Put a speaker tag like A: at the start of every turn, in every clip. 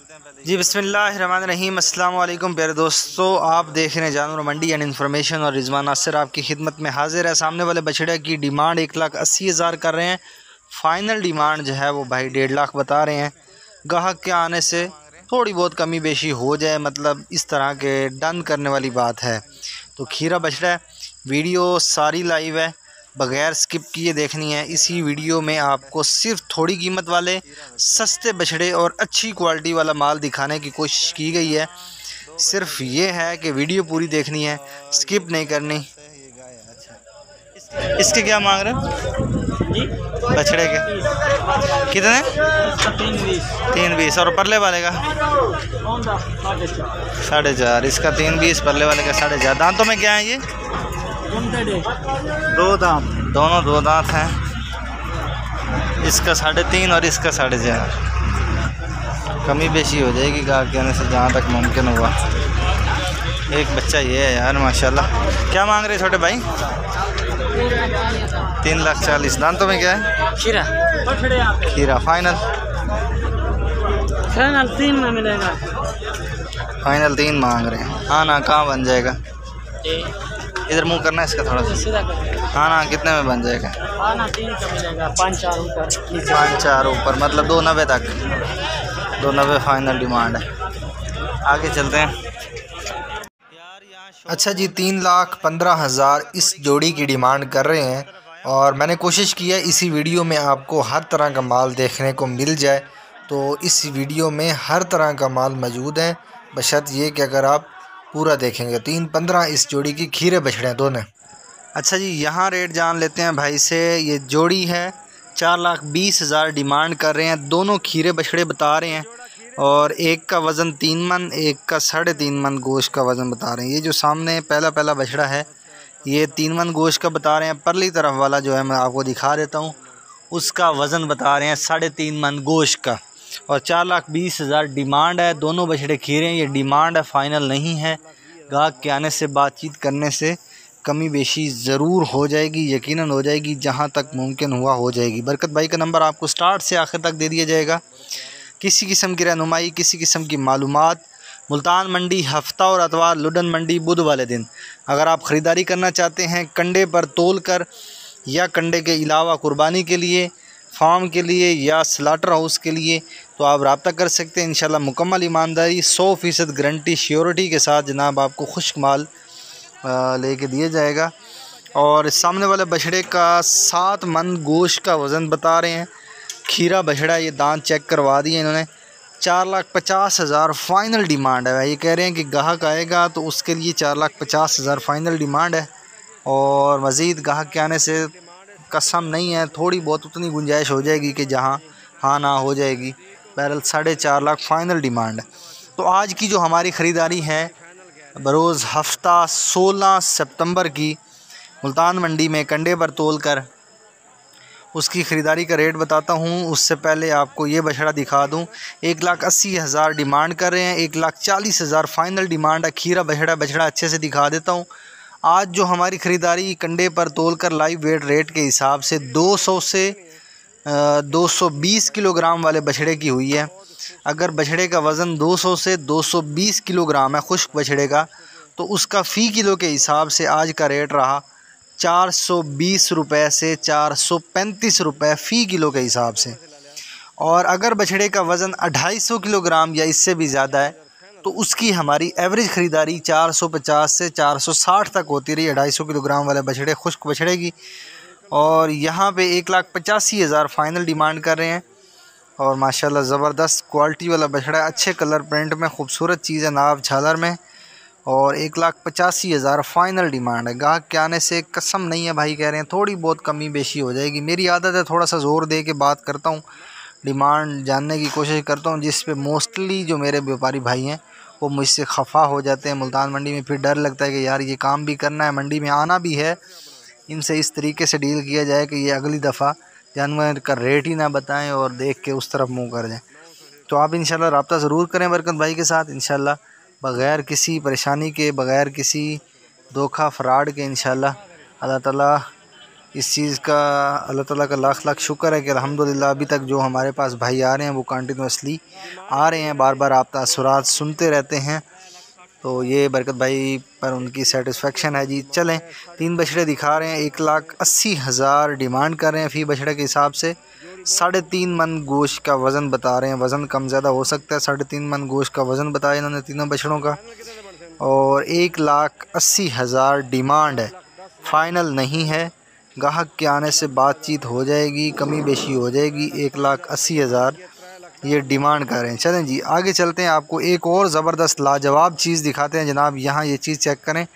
A: जी बसमीम अल्लाम प्यारे दोस्तों, आप देख रहे हैं जानवर मंडी एंड इन्फॉर्मेशन और रिजवान नासिर आपकी खिदमत में हाजिर है। सामने वाले बछड़े की डिमांड एक लाख अस्सी हज़ार कर रहे हैं। फ़ाइनल डिमांड जो है वो भाई डेढ़ लाख बता रहे हैं। गाहक के आने से थोड़ी बहुत कमी बेशी हो जाए मतलब इस तरह के डन करने वाली बात है। तो खीरा बछड़ा है, वीडियो सारी लाइव है। बग़ैर स्किप किए देखनी है। इसी वीडियो में आपको सिर्फ़ थोड़ी कीमत वाले सस्ते बछड़े और अच्छी क्वालिटी वाला माल दिखाने की कोशिश की गई है। सिर्फ़ ये है कि वीडियो पूरी देखनी है स्किप नहीं करनी। इसके क्या मांग रहे बछड़े के। कितने? तीन बीस। और परले वाले का? साढ़े चार। इसका तीन बीस परले वाले का साढ़े चार। दांतों में क्या है ये?
B: दो दांत।
A: दोनों दो दांत हैं। इसका साढ़े तीन और इसका साढ़े चार। कमी बेशी हो जाएगी गा कहने से जहाँ तक मुमकिन हुआ एक बच्चा ये है यार माशाल्लाह। क्या मांग रहे छोटे भाई? तीन लाख चालीस। दांतों में क्या है?
B: खीरा।
A: खीरा। फाइनल।
B: फाइनल तीन में मिलेगा।
A: फाइनल तीन मांग रहे हैं। हाँ ना कहाँ बन जाएगा? इधर मुँह करना है इसका थोड़ा सा।
B: सीधा
A: हाँ ना कितने में बन जाएगा?
B: आना तीन का मिलेगा पाँच चार ऊपर।
A: पाँच चार ऊपर मतलब दो नब्बे तक। दो नब्बे फाइनल डिमांड है। आगे चलते हैं। अच्छा जी तीन लाख पंद्रह हज़ार इस जोड़ी की डिमांड कर रहे हैं और मैंने कोशिश की है इसी वीडियो में आपको हर तरह का माल देखने को मिल जाए। तो इस वीडियो में हर तरह का माल मौजूद है। बशर्त ये कि अगर आप पूरा देखेंगे। तीन पंद्रह इस जोड़ी की खीरे बछड़े दोनों। अच्छा जी, यहाँ रेट जान लेते हैं भाई से। ये जोड़ी है, चार लाख बीस हज़ार डिमांड कर रहे हैं। दोनों खीरे बछड़े बता रहे हैं। और एक का वज़न तीन मन, एक का साढ़े तीन मन गोश्त का वज़न बता रहे हैं। ये जो सामने पहला पहला बछड़ा है, ये तीन मन गोश्त का बता रहे हैं। परली तरफ़ वाला जो है मैं आपको दिखा देता हूँ। उसका वज़न बता रहे हैं साढ़े तीन मन गोश्त का। और चार लाख बीस हज़ार डिमांड है। दोनों बछड़े खीरे हैं। ये डिमांड है फ़ाइनल नहीं है। गाहक के आने से, बातचीत करने से कमी बेशी ज़रूर हो जाएगी, यकीनन हो जाएगी, जहाँ तक मुमकिन हुआ हो जाएगी। बरकत भाई का नंबर आपको स्टार्ट से आखिर तक दे दिया जाएगा। किसी किस्म की रहनुमाई, किसी किस्म की मालूम मुल्तान मंडी हफ़्ता और अतवार, लुडन मंडी बुध वाले दिन। अगर आप ख़रीदारी करना चाहते हैं, कंडे पर तोल कर या कंडे के अलावा कुर्बानी के लिए फार्म के लिए या स्लाटर हाउस के लिए तो आप रबता कर सकते हैं। इंशाल्लाह मुकम्मल ईमानदारी, सौ फ़ीसद गारंटी श्योरिटी के साथ जनाब आपको खुश्क माल लेके दिया जाएगा। और सामने वाले बछड़े का सात मन गोश्त का वज़न बता रहे हैं। खीरा बछड़ा ये दांत चेक करवा दिए इन्होंने। चार लाख पचास हज़ार फ़ाइनल डिमांड है। ये कह रहे हैं कि गाहक आएगा तो उसके लिए चार लाख पचास हज़ार फ़ाइनल डिमांड है। और मज़ीद गाहक के आने से कसम नहीं है, थोड़ी बहुत उतनी गुंजाइश हो जाएगी कि जहाँ हाँ ना हो जाएगी। बहरल साढ़े चार लाख फ़ाइनल डिमांड तो आज की जो हमारी ख़रीदारी है, बरोज़ हफ़्ता सोलह सितंबर की, मुल्तान मंडी में कंडे पर तोल कर उसकी ख़रीदारी का रेट बताता हूँ। उससे पहले आपको ये बछड़ा दिखा दूँ। एक लाख अस्सी हज़ार डिमांड कर रहे हैं, एक लाख चालीस हज़ार फ़ाइनल डिमांड है खीरा बछड़ा बछड़ा अच्छे से दिखा देता हूँ। आज जो हमारी ख़रीदारी कंडे पर तोल कर लाइव वेट रेट के हिसाब से 200 से दो सौ बीस किलोग्राम वाले बछड़े की हुई है। अगर बछड़े का वज़न 200 से 220 किलोग्राम है खुश्क बछड़े का तो उसका फ़ी किलो के हिसाब से आज का रेट रहा चार सौ बीस रुपये से चार सौ पैंतीस रुपये फ़ी किलो के हिसाब से। और अगर बछड़े का वज़न अढ़ाई सौ किलोग्राम या इससे भी ज़्यादा है तो उसकी हमारी एवरेज ख़रीदारी 450 से 460 तक होती रही, अढ़ाई सौ किलोग्राम वाले बछड़े खुश्क बछड़े की और यहाँ पे एक लाख पचासी हज़ार फ़ाइनल डिमांड कर रहे हैं। और माशाल्लाह ज़बरदस्त क्वालिटी वाला बछड़ा अच्छे कलर प्रिंट में, खूबसूरत चीज़ है नाव झालर में। और एक लाख पचासी हज़ार फ़ाइनल डिमांड है। गाहक के आने से कसम नहीं है भाई, कह रहे हैं, थोड़ी बहुत कमी बेशी हो जाएगी। मेरी आदत है थोड़ा सा ज़ोर दे के बात करता हूँ डिमांड जानने की कोशिश करता हूँ, जिस पे मोस्टली जो मेरे व्यापारी भाई हैं वो मुझसे खफा हो जाते हैं। मुल्तान मंडी में फिर डर लगता है कि यार ये काम भी करना है, मंडी में आना भी है। इनसे इस तरीके से डील किया जाए कि ये अगली दफ़ा जानवर का रेट ही ना बताएँ और देख के उस तरफ़ मुँह कर जाएँ तो आप इंशाल्लाह रबता ज़रूर करें बरकत भाई के साथ। इंशाल्लाह बग़ैर किसी परेशानी के, बग़ैर किसी धोखा फ्राड के इंशाल्लाह अल्लाह ताला इस चीज़ का अल्लाह ताला का लाख लाख शुक्र है कि अल्हम्दुलिल्लाह अभी तक जो हमारे पास भाई आ रहे हैं, वो कंटिन्यूसली आ रहे हैं। बार बार आप तसरात सुनते रहते हैं। तो ये बरकत भाई पर उनकी सेटिस्फेक्शन है जी। चलें, तीन बछड़े दिखा रहे हैं, एक लाख अस्सी हज़ार डिमांड कर रहे हैं फ़ी बछड़े के हिसाब से। साढ़े तीन मन गोश का वज़न बता रहे हैं, वज़न कम ज़्यादा हो सकता है। साढ़े तीन मन गोश्त का वज़न बताया इन्होंने तीनों बछड़ों का। और एक लाख अस्सी हज़ार डिमांड है। फ़ाइनल नहीं है। गाहक के आने से बातचीत हो जाएगी, कमी बेशी हो जाएगी, एक लाख अस्सी हज़ार ये डिमांड कर रहे हैं। चलें जी, आगे चलते हैं। आपको एक और ज़बरदस्त लाजवाब चीज़ दिखाते हैं। जनाब, यहाँ ये चीज़ चेक करें।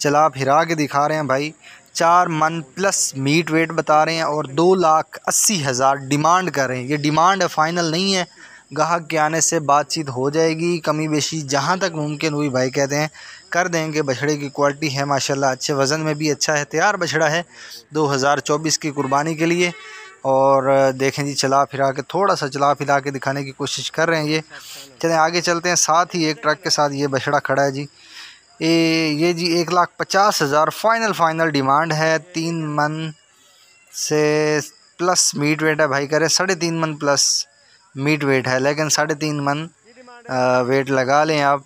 A: चला फिरा के दिखा रहे हैं भाई। चार मन प्लस मीट वेट बता रहे हैं और दो लाख अस्सी हज़ार डिमांड कर रहे हैं। ये डिमांड है फ़ाइनल नहीं है। गाहक के आने से बातचीत हो जाएगी, कमी बेशी जहाँ तक मुमकिन हुई, भाई कहते हैं कर देंगे। बछड़े की क्वालिटी है, माशाल्लाह। अच्छे वज़न में भी अच्छा है, तैयार बछड़ा है 2024 की कुर्बानी के लिए। और देखें जी, चला फिरा के, थोड़ा सा चला फिरा के दिखाने की कोशिश कर रहे हैं ये। चलें, आगे चलते हैं। साथ ही एक ट्रक के साथ ये बछड़ा खड़ा है जी। ये ये जी एक लाख पचास हज़ार। फ़ाइनल फ़ाइनल डिमांड है। तीन मन से प्लस मीट वेट है भाई, करे साढ़े तीन मन प्लस मीट वेट है। लेकिन साढ़े तीन मन वेट लगा लें आप।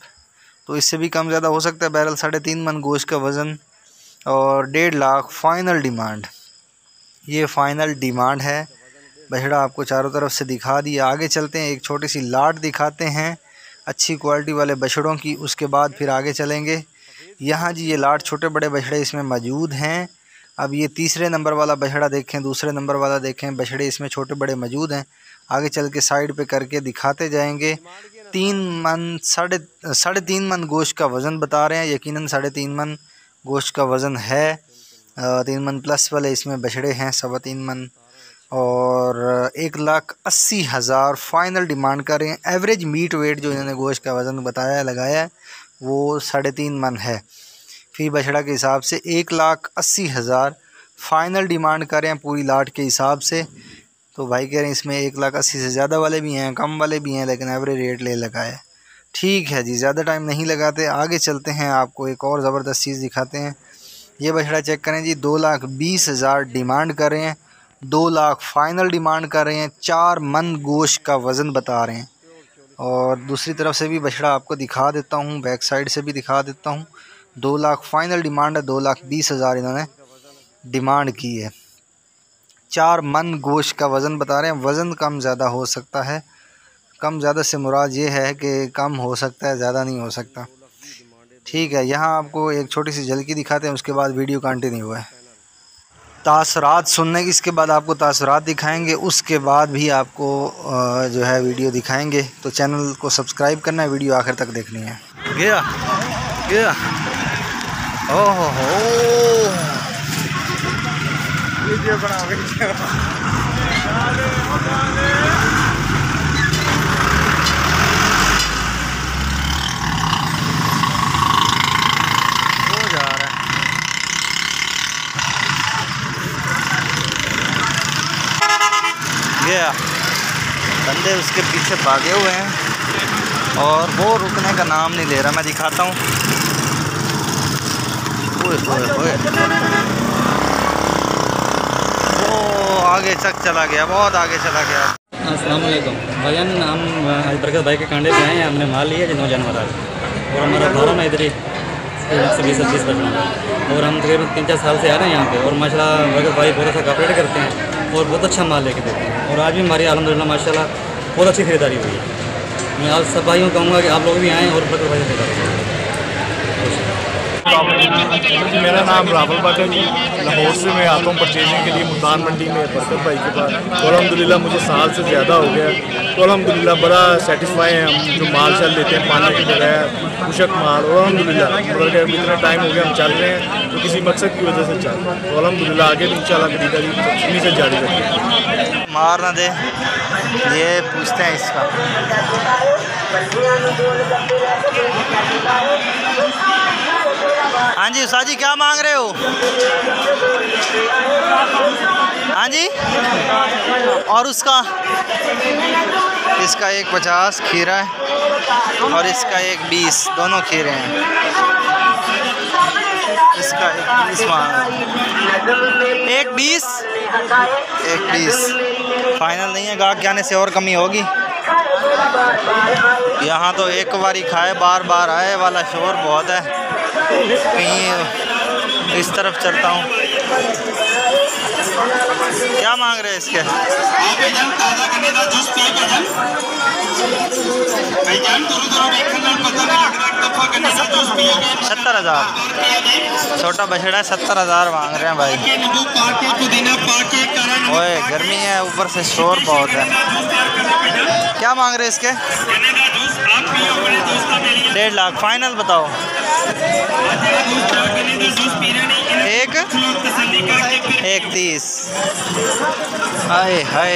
A: तो इससे भी कम ज़्यादा हो सकता है। बैरल साढ़े तीन मन गोश्त का वज़न और डेढ़ लाख फ़ाइनल डिमांड ये फ़ाइनल डिमांड है। बछड़ा आपको चारों तरफ़ से दिखा दिया। आगे चलते हैं। एक छोटी सी लाट दिखाते हैं। अच्छी क्वालिटी वाले बछड़ों की। उसके बाद फिर आगे चलेंगे। यहाँ जी ये लाट छोटे बड़े बछड़े इसमें मौजूद हैं। अब ये तीसरे नंबर वाला बछड़ा देखें। दूसरे नंबर वाला देखें। बछड़े इसमें छोटे बड़े मौजूद हैं। आगे चल के साइड पे करके दिखाते जाएँगे। तीन मन, साढ़े साढ़े तीन मन गोश्त का वज़न बता रहे हैं। यकीनन साढ़े तीन मन गोश्त का वज़न है। तीन मन प्लस वाले इसमें बछड़े हैं, सवा तीन मन। और एक लाख अस्सी हज़ार फ़ाइनल डिमांड कर रहे हैं। एवरेज मीट वेट जो इन्होंने गोश्त का वज़न बताया, लगाया है वो साढ़े तीन मन है। फ़ी बछड़ा के हिसाब से एक लाख अस्सी हज़ार फ़ाइनल डिमांड कर रहे हैं पूरी लाट के हिसाब से। तो भाई कह रहे हैं, इसमें एक लाख अस्सी से ज़्यादा वाले भी हैं, कम वाले भी हैं, लेकिन एवरेज रेट ले लगा है। ठीक है जी, ज़्यादा टाइम नहीं लगाते, आगे चलते हैं, आपको एक और ज़बरदस्त चीज़ दिखाते हैं। ये बछड़ा चेक करें जी, दो लाख बीस हज़ार डिमांड कर रहे हैं, दो लाख फ़ाइनल डिमांड कर रहे हैं, चार मन गोश का वज़न बता रहे हैं। और दूसरी तरफ़ से भी बछड़ा आपको दिखा देता हूँ बैक साइड से भी दिखा देता हूँ, दो लाख फ़ाइनल डिमांड है, दो लाख बीस हज़ार इन्होंने डिमांड की है। चार मन गोश्त का वज़न बता रहे हैं। वज़न कम ज़्यादा हो सकता है। कम ज़्यादा से मुराद ये है कि कम हो सकता है, ज़्यादा नहीं हो सकता। ठीक है, यहाँ आपको एक छोटी सी झलकी दिखाते हैं, उसके बाद वीडियो कंटिन्यू है। तासरात सुनने की, इसके बाद आपको तासरात दिखाएँगे, उसके बाद भी आपको जो है वीडियो दिखाएँगे। तो चैनल को सब्सक्राइब करना है, वीडियो आखिर तक देखनी है। गया गया। ओहो हो। वीडियो गया। बंदे उसके पीछे भागे हुए हैं। और वो रुकने का नाम नहीं ले रहा, मैं दिखाता हूँ। आगे तक चला गया बहुत आगे चला गया।
B: असलम भजन हम बरकत भाई के कांडे पे आए हैं हमने माल लिया जी नौ जानवर आज। और हमारा फार्म है इधर ही से बीस पच्चीस परसेंट और हम तकरीबन तीन चार साल से आ रहे हैं यहाँ पे और माशा बरकत भाई बहुत अच्छा कॉपरेट करते हैं और बहुत अच्छा माल लेके देते हैं। और आज भी हमारी अलहमदिल्ला माशाल्लाह बहुत अच्छी खरीदारी हुई है। मैं आज सब भाइयों कहूँगा कि आप लोग भी आएँ और बकर भाई से खरीदारी
C: मेरा नाम राहुल जी, लाहौर से मैं आता हूँ परचेजिंग के लिए मुल्तान मंडी में बरकत भाई के पास। तो अलहमदिल्ला मुझे साल से ज़्यादा हो गया। तो अलहमदिल्ला बड़ा सेटिस्फाई है हम, जो माल चल लेते हैं पानी की बगैर कुशक माल। और अलहमदिल्ला मतलब इतना टाइम हो गया, हम चल रहे हैं तो किसी मकसद की वजह से चल हैं। तो अलहमदिल्ला आगे भी इंशाल्लाह खरीदारी इन्हीं से जारी रखें
A: मार ना दे। ये पूछते हैं इसका। हाँ जी उषा जी क्या मांग रहे हो? हाँ जी? और उसका? इसका एक पचास खीरा है और इसका एक बीस दोनों खीरे हैं। इसका एक पीस मांग
D: एक बीस?
A: एक पीस फाइनल नहीं है गाहक आने से और कमी होगी। यहाँ तो एक बार ही खाए बार बार आए वाला शोर बहुत है। कहीं इस तरफ़ चलता हूँ। क्या मांग रहे हैं इसके? सत्तर हज़ार। छोटा बछड़ा है, सत्तर हज़ार मांग रहे हैं भाई। ओए, गर्मी है, ऊपर से शोर बहुत है। क्या मांग रहे हैं इसके? डेढ़ लाख। फाइनल बताओ। एक। एक तीस। हाय हाय।